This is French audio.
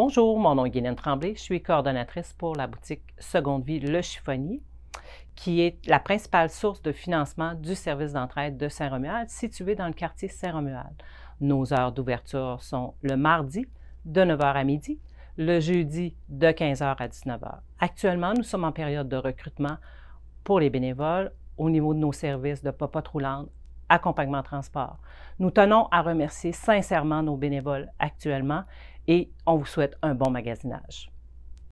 Bonjour, mon nom est Guylaine Tremblay. Je suis coordonnatrice pour la boutique Seconde Vie Le Chiffonnier, qui est la principale source de financement du service d'entraide de Saint-Romuald, situé dans le quartier Saint-Romuald. Nos heures d'ouverture sont le mardi de 9h à midi, le jeudi de 15h à 19h. Actuellement, nous sommes en période de recrutement pour les bénévoles au niveau de nos services de Papa Roulante, accompagnement transport. Nous tenons à remercier sincèrement nos bénévoles actuellement et on vous souhaite un bon magasinage.